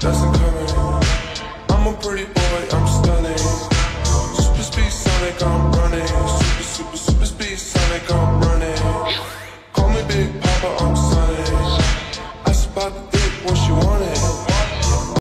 doesn't come in. I'm a pretty boy, I'm stunning. Super speed Sonic, I'm running. Super, super, super speed Sonic, I'm running. Call me Big Papa, I'm Sonic. I spot the